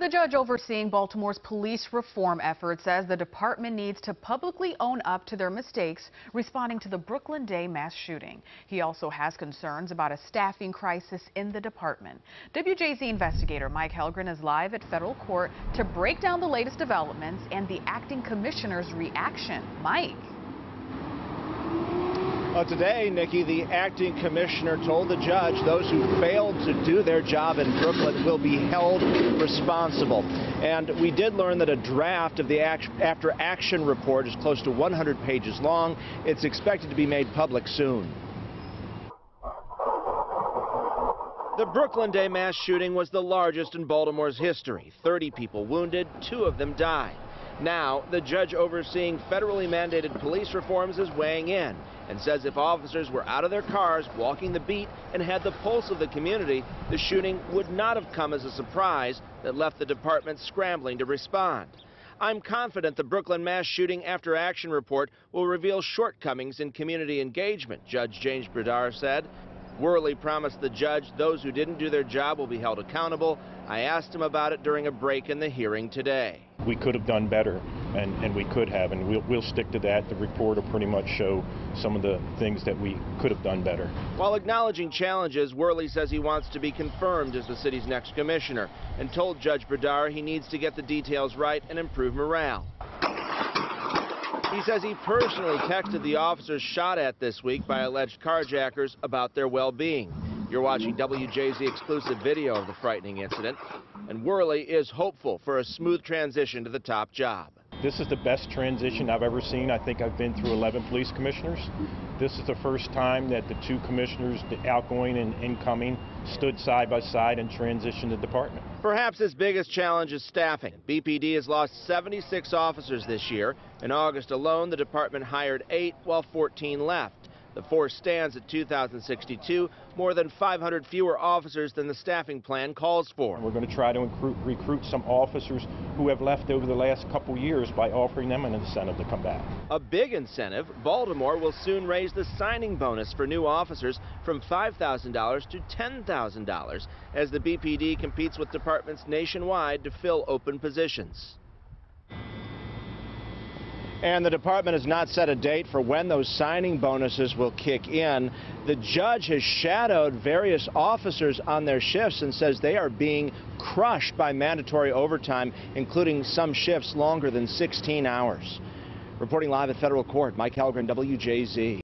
The judge overseeing Baltimore's police reform effort says the department needs to publicly own up to their mistakes responding to the Brooklyn Day mass shooting. He also has concerns about a staffing crisis in the department. WJZ investigator Mike Hellgren is live at federal court to break down the latest developments and the acting commissioner's reaction. Mike. Well, today, Nikki, the acting commissioner told the judge those who failed to do their job in Brooklyn will be held responsible. And we did learn that a draft of the after action report is close to 100 pages long. It's expected to be made public soon. The Brooklyn Day mass shooting was the largest in Baltimore's history. 30 people wounded, two of them died. Now, the judge overseeing federally mandated police reforms is weighing in and says if officers were out of their cars walking the beat and had the pulse of the community, the shooting would not have come as a surprise that left the department scrambling to respond. I'm confident the Brooklyn mass shooting after action report will reveal shortcomings in community engagement, Judge James Bredar said. Worley promised the judge those who didn't do their job will be held accountable. I asked him about it during a break in the hearing today. We could have done better, and, and we could have, and we'll, we'll stick to that. The report will pretty much show some of the things that we could have done better. While acknowledging challenges, Worley says he wants to be confirmed as the city's next commissioner and told Judge Bredar he needs to get the details right and improve morale. He says he personally texted the officers shot at this week by alleged carjackers about their well-being. You're watching WJZ exclusive video of the frightening incident, and Worley is hopeful for a smooth transition to the top job. This is the best transition I've ever seen. I think I've been through 11 police commissioners. This is the first time that the two commissioners, the outgoing and incoming, stood side by side and transitioned the department. Perhaps his biggest challenge is staffing. BPD has lost 76 officers this year. In August alone, the department hired eight while 14 left. The force stands at 2,062, more than 500 fewer officers than the staffing plan calls for. We're going to try to recruit, recruit some officers who have left over the last couple years by offering them an incentive to come back. A big incentive, Baltimore will soon raise the signing bonus for new officers from $5,000 to $10,000 as the BPD competes with departments nationwide to fill open positions. And the department has not set a date for when those signing bonuses will kick in. The judge has shadowed various officers on their shifts and says they are being crushed by mandatory overtime, including some shifts longer than 16 hours. Reporting live at federal court, Mike Hellgren, WJZ.